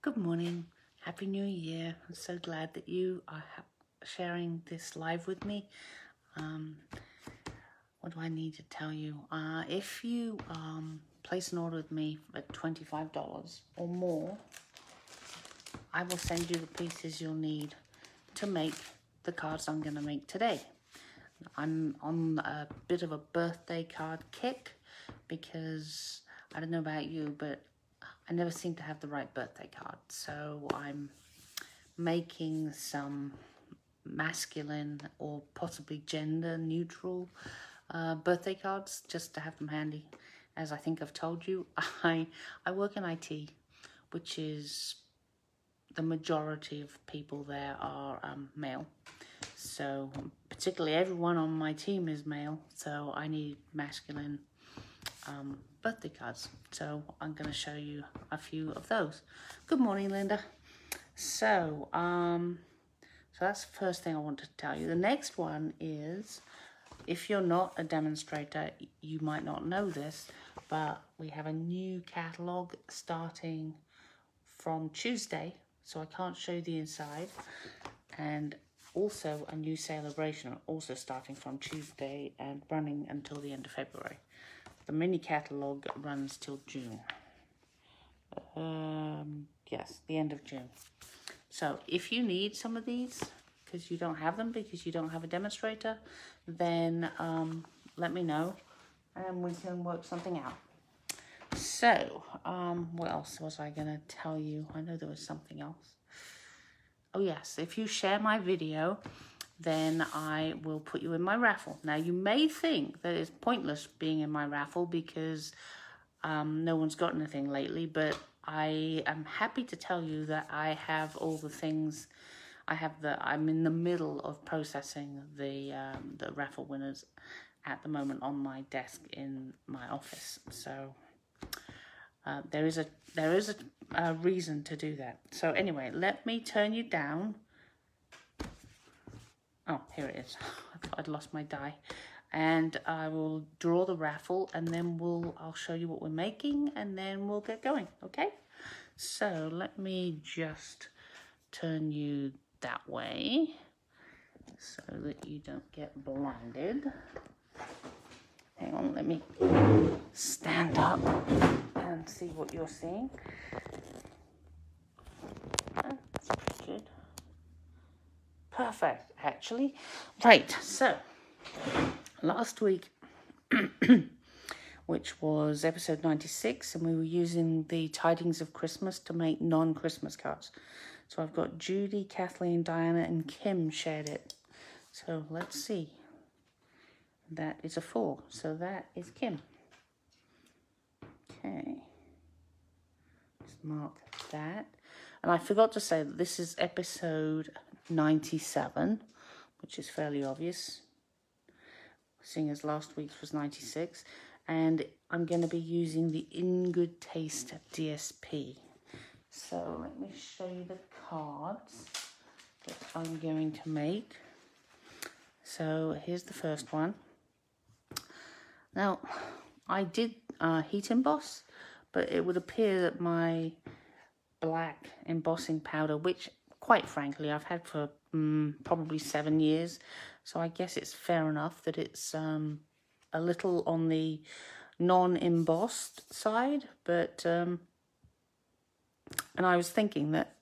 Good morning. Happy New Year. I'm so glad that you are sharing this live with me. Um, what do I need to tell you? Uh, if you um, place an order with me at $25 or more, I will send you the pieces you'll need to make the cards I'm going to make today. I'm on a bit of a birthday card kick because I don't know about you, but I never seem to have the right birthday card. So I'm making some masculine or possibly gender neutral uh, birthday cards just to have them handy. As I think I've told you, I, I work in IT, which is the majority of people there are um, male. So particularly everyone on my team is male, so I need masculine um, birthday cards. So I'm going to show you a few of those. Good morning, Linda. So, um, so that's the first thing I want to tell you. The next one is, if you're not a demonstrator, you might not know this, but we have a new catalogue starting from Tuesday. So I can't show you the inside. And also a new celebration, also starting from Tuesday and running until the end of February. The mini catalogue runs till June. Um, yes, the end of June. So if you need some of these, because you don't have them, because you don't have a demonstrator, then um, let me know and we can work something out. So, um, what else was I going to tell you? I know there was something else. Oh yes, if you share my video, then I will put you in my raffle. Now, you may think that it's pointless being in my raffle because um, no one's got anything lately, but I am happy to tell you that I have all the things. I have the. I'm in the middle of processing the um, the raffle winners at the moment on my desk in my office. So uh, there is a there is a, a reason to do that. So anyway, let me turn you down Oh, here it is. I thought I'd lost my die. And I will draw the raffle and then we'll I'll show you what we're making and then we'll get going, okay? So let me just turn you that way so that you don't get blinded. Hang on, let me stand up and see what you're seeing. That's pretty good. Perfect, actually. Right, so last week, which was episode 96, and we were using the Tidings of Christmas to make non Christmas cards. So I've got Judy, Kathleen, Diana, and Kim shared it. So let's see. That is a four. So that is Kim. Okay. Let's mark that. And I forgot to say that this is episode 97, which is fairly obvious, seeing as last week's was 96. And I'm going to be using the In Good Taste DSP. So let me show you the cards that I'm going to make. So here's the first one. Now, I did uh, heat emboss, but it would appear that my black embossing powder, which quite frankly I've had for um, probably seven years. So I guess it's fair enough that it's um, a little on the non-embossed side. But, um, and I was thinking that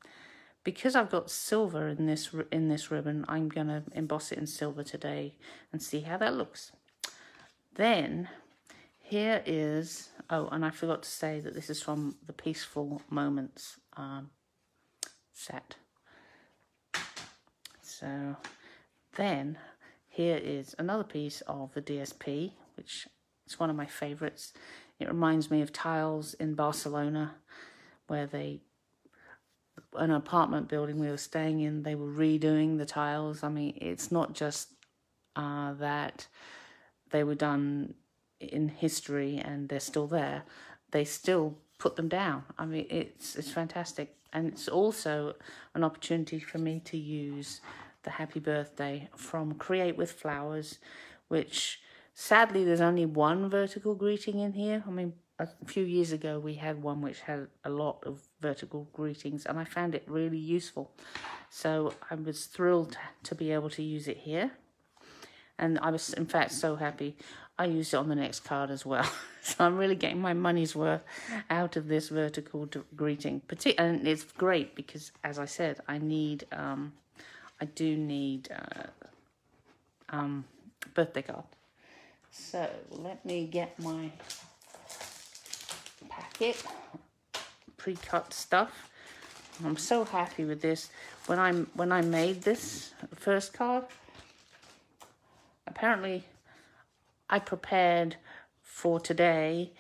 because I've got silver in this in this ribbon, I'm going to emboss it in silver today and see how that looks. Then here is, oh, and I forgot to say that this is from the Peaceful Moments um, set. So then here is another piece of the DSP, which is one of my favorites. It reminds me of tiles in Barcelona where they, an apartment building we were staying in, they were redoing the tiles. I mean, it's not just uh, that they were done in history and they're still there. They still put them down. I mean, it's it's fantastic, and it's also an opportunity for me to use the happy birthday from Create with Flowers, which sadly there's only one vertical greeting in here. I mean, a few years ago we had one which had a lot of vertical greetings and I found it really useful. So I was thrilled to be able to use it here. And I was in fact so happy I used it on the next card as well. so I'm really getting my money's worth out of this vertical greeting. And it's great because as I said, I need, um, I do need uh, um, birthday card. So let me get my packet, pre-cut stuff. I'm so happy with this. When I when I made this first card, apparently I prepared for today,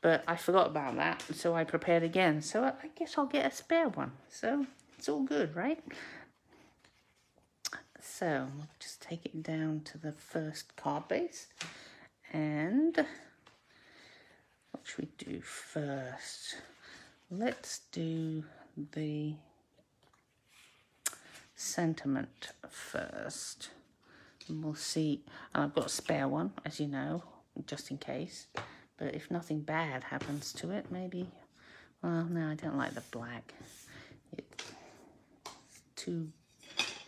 but I forgot about that, so I prepared again. So I guess I'll get a spare one. So it's all good, right? So we'll just take it down to the first card base. And what should we do first? Let's do the sentiment first. And we'll see. And I've got a spare one, as you know, just in case. But if nothing bad happens to it, maybe... Well, no, I don't like the black. It's too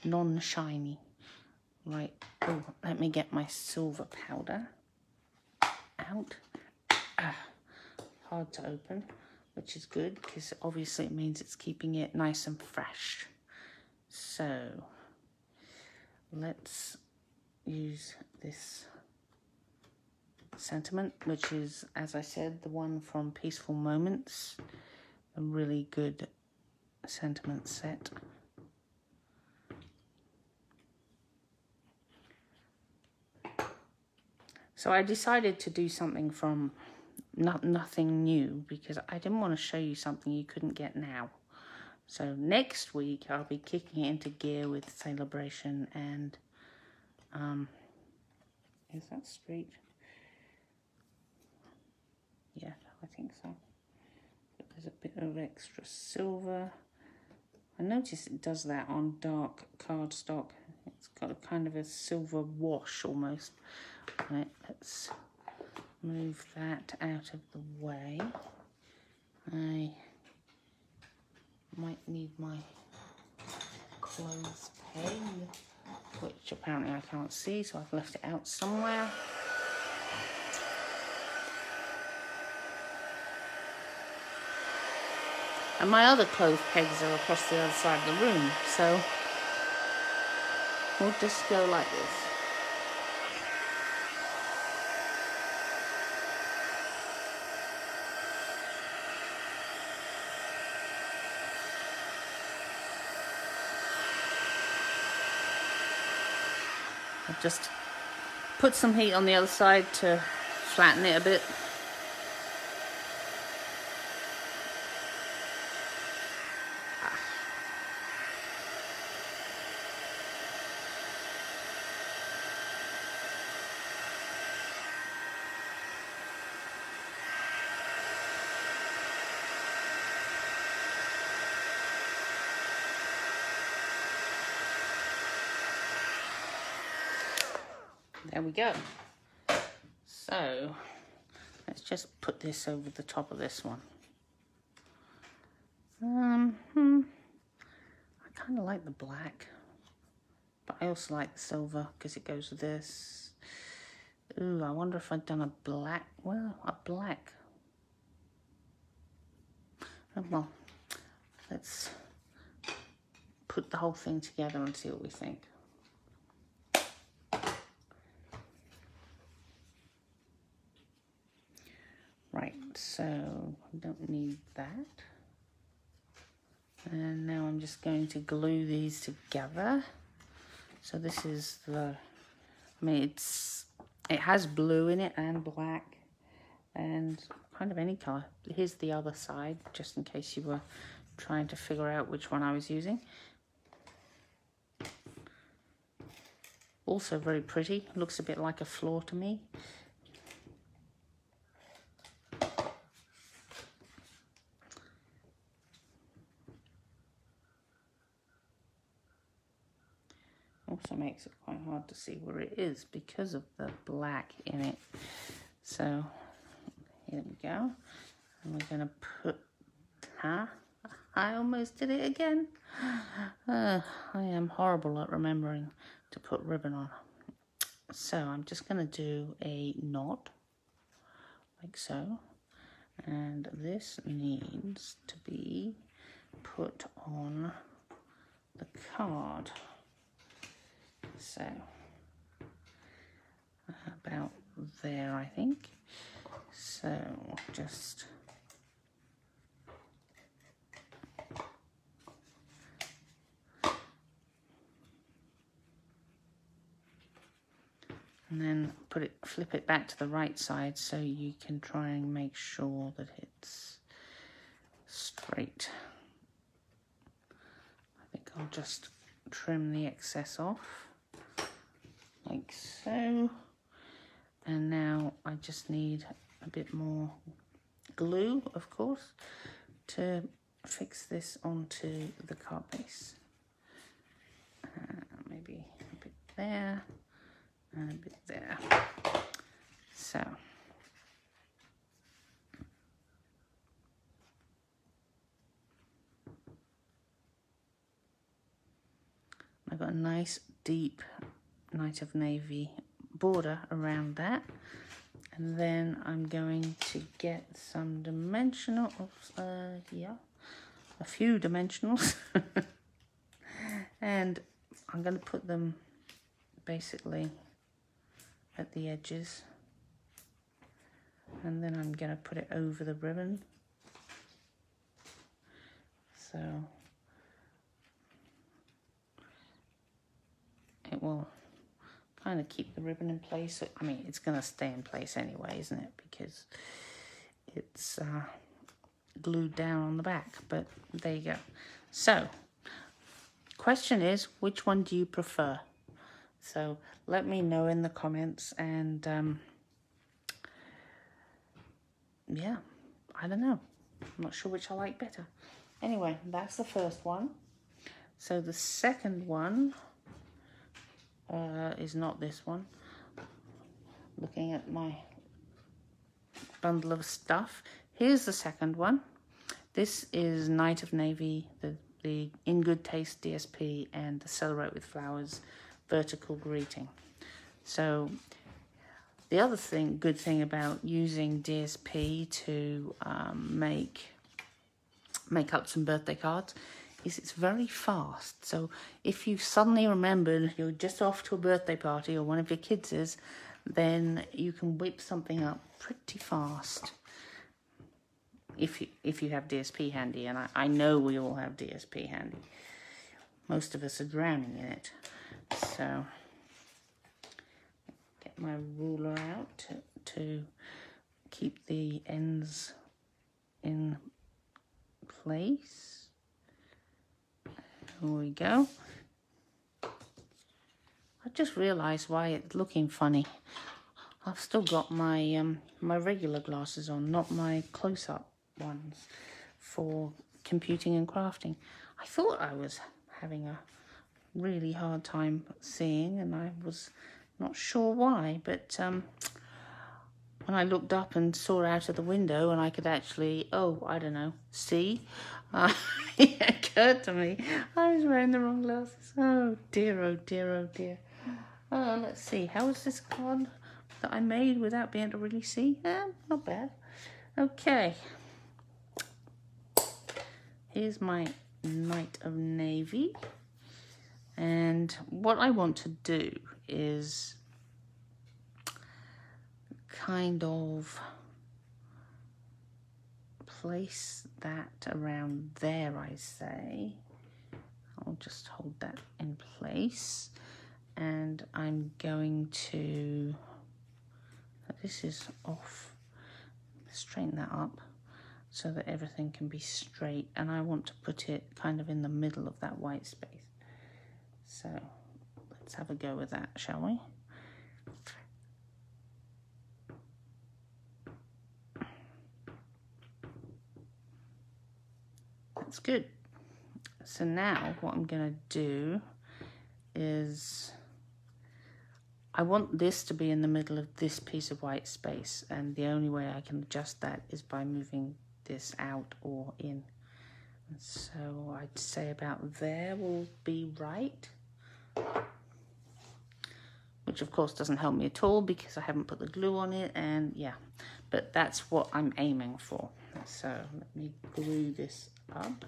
non-shiny. Right, oh, let me get my silver powder out. Ah, hard to open, which is good because obviously it means it's keeping it nice and fresh. So, let's use this sentiment, which is, as I said, the one from Peaceful Moments. A really good sentiment set. So I decided to do something from not nothing new because I didn't want to show you something you couldn't get now. So next week I'll be kicking it into gear with Celebration and um, is that straight? Yeah, I think so. But there's a bit of extra silver. I notice it does that on dark cardstock. It's got a kind of a silver wash almost. Right, let's move that out of the way. I might need my clothes peg which apparently I can't see, so I've left it out somewhere. And my other clothes pegs are across the other side of the room, so we'll just go like this. Just put some heat on the other side to flatten it a bit. There we go. So, let's just put this over the top of this one. Um, hmm. I kind of like the black, but I also like the silver because it goes with this. Ooh, I wonder if I'd done a black, well, a black. Oh, well, let's put the whole thing together and see what we think. So I don't need that. And now I'm just going to glue these together. So this is the, I mean, it's, it has blue in it and black and kind of any color. Here's the other side, just in case you were trying to figure out which one I was using. Also very pretty, looks a bit like a floor to me. also makes it quite hard to see where it is because of the black in it. So Here we go. And we're going to put, huh? I almost did it again. Uh, I am horrible at remembering to put ribbon on. So I'm just going to do a knot, like so. And this needs to be put on the card. So about there, I think. So just and then put it flip it back to the right side so you can try and make sure that it's straight I think I'll just trim the excess off like so and now I just need a bit more glue of course to fix this onto the card base uh, maybe a bit there and a bit there. So. I've got a nice deep Night of Navy border around that. And then I'm going to get some dimensional, uh, yeah, a few dimensionals. and I'm going to put them basically at the edges and then I'm going to put it over the ribbon so it will kind of keep the ribbon in place I mean it's going to stay in place anyway isn't it because it's uh, glued down on the back but there you go so question is which one do you prefer so let me know in the comments and um, yeah, I don't know. I'm not sure which I like better. Anyway, that's the first one. So the second one uh, is not this one. Looking at my bundle of stuff. Here's the second one. This is Night of Navy, the, the In Good Taste DSP and the Celebrate with Flowers vertical greeting. So the other thing, good thing about using DSP to um, make make up some birthday cards is it's very fast. So if you suddenly remembered you're just off to a birthday party or one of your kids is, then you can whip something up pretty fast. If you, if you have DSP handy, and I, I know we all have DSP handy. Most of us are drowning in it. So get my ruler out to, to keep the ends in place. Here we go. I just realised why it's looking funny. I've still got my um, my regular glasses on, not my close-up ones for computing and crafting. I thought I was having a really hard time seeing, and I was not sure why. But um, when I looked up and saw out of the window, and I could actually, oh, I don't know, see, uh, it occurred to me I was wearing the wrong glasses. Oh dear, oh dear, oh dear. Oh, let's see, How is this card that I made without being able to really see? Eh, not bad. Okay. Here's my Night of Navy. And what I want to do is kind of place that around there, I say. I'll just hold that in place. And I'm going to, this is off, straighten that up so that everything can be straight. And I want to put it kind of in the middle of that white space. So let's have a go with that, shall we? That's good. So now what I'm going to do is I want this to be in the middle of this piece of white space and the only way I can adjust that is by moving this out or in. And so I'd say about there will be right. Which of course doesn't help me at all because I haven't put the glue on it and yeah, but that's what I'm aiming for. So let me glue this up.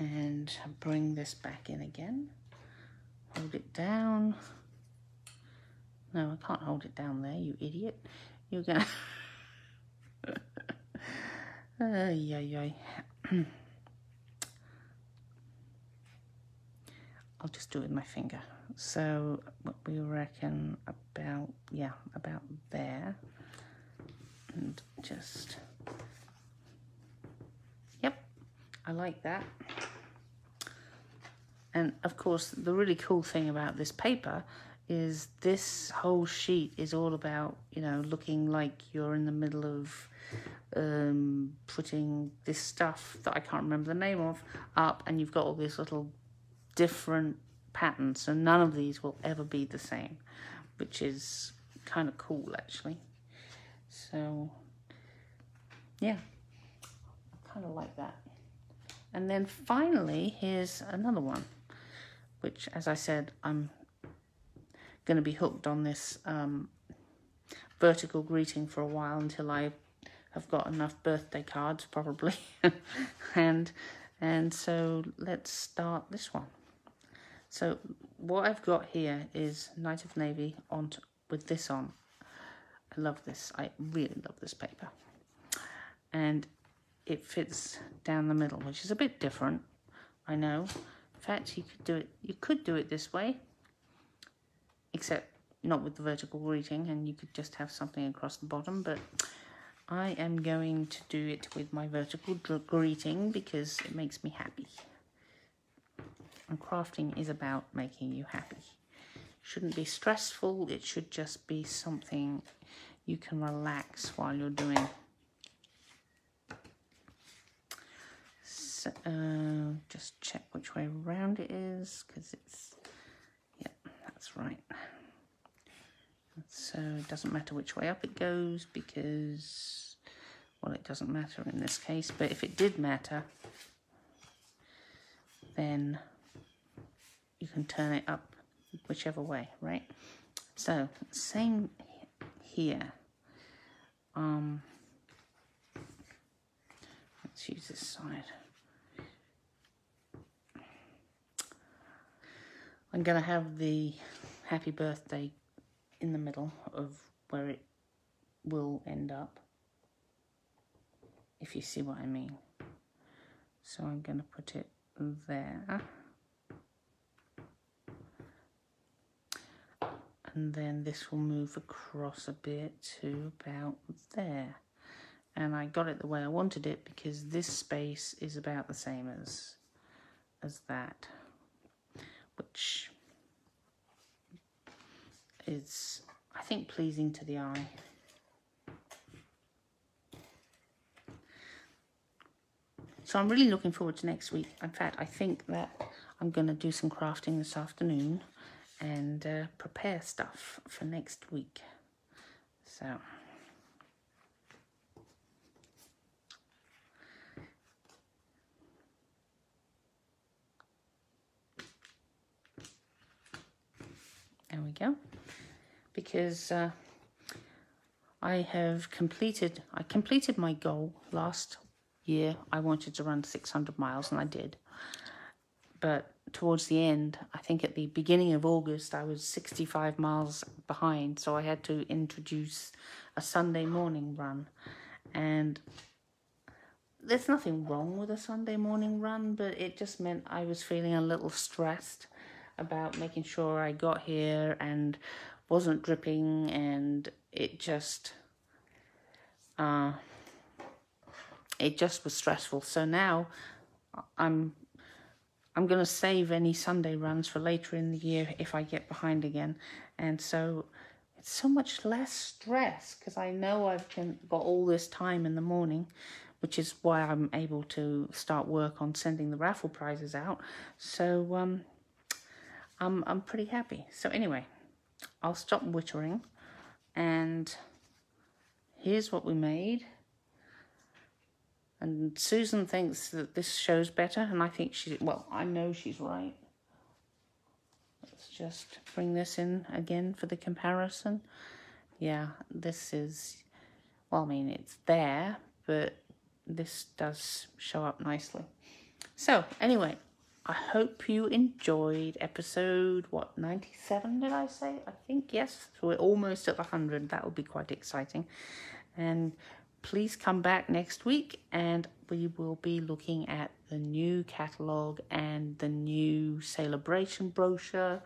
And bring this back in again. Hold it down. No, I can't hold it down there, you idiot. You're gonna... Ay, ay. I'll just do it with my finger. So what we reckon about, yeah, about there. And just, yep, I like that. And of course, the really cool thing about this paper is this whole sheet is all about, you know, looking like you're in the middle of um, putting this stuff that I can't remember the name of up, and you've got all these little different patterns. So none of these will ever be the same, which is kind of cool actually. So, yeah, kind of like that. And then finally, here's another one which, as I said, I'm going to be hooked on this um, vertical greeting for a while until I have got enough birthday cards, probably. and and so let's start this one. So what I've got here is Night of Navy on with this on. I love this. I really love this paper. And it fits down the middle, which is a bit different, I know. In fact, you could do it. You could do it this way, except not with the vertical greeting, and you could just have something across the bottom. But I am going to do it with my vertical greeting because it makes me happy. And crafting is about making you happy. Shouldn't be stressful. It should just be something you can relax while you're doing. Uh, just check which way around it is because it's, yeah, that's right. So it doesn't matter which way up it goes because, well, it doesn't matter in this case, but if it did matter, then you can turn it up whichever way, right? So, same here. Um, let's use this side. I'm going to have the happy birthday in the middle of where it will end up, if you see what I mean. So I'm going to put it there. And then this will move across a bit to about there. And I got it the way I wanted it because this space is about the same as, as that which is, I think, pleasing to the eye. So I'm really looking forward to next week. In fact, I think that I'm going to do some crafting this afternoon and uh, prepare stuff for next week. So... Go. Because uh, I have completed, I completed my goal last year. I wanted to run 600 miles and I did. But towards the end, I think at the beginning of August, I was 65 miles behind. So I had to introduce a Sunday morning run. And there's nothing wrong with a Sunday morning run, but it just meant I was feeling a little stressed about making sure I got here and wasn't dripping and it just uh, it just was stressful so now I'm I'm going to save any Sunday runs for later in the year if I get behind again and so it's so much less stress because I know I've got all this time in the morning which is why I'm able to start work on sending the raffle prizes out. So um, I'm, I'm pretty happy. So anyway, I'll stop wittering and here's what we made. And Susan thinks that this shows better, and I think she, well, I know she's right. Let's just bring this in again for the comparison. Yeah, this is, well, I mean, it's there, but this does show up nicely. So, anyway, I hope you enjoyed episode, what, 97 did I say? I think, yes. So we're almost at the 100. That will be quite exciting. And please come back next week and we will be looking at the new catalogue and the new celebration brochure.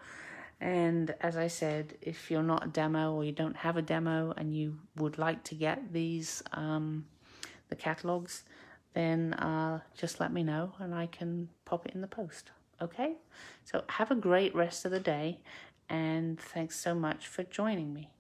And as I said, if you're not a demo or you don't have a demo and you would like to get these, um, the catalogues, then uh, just let me know and I can pop it in the post. Okay? So have a great rest of the day and thanks so much for joining me.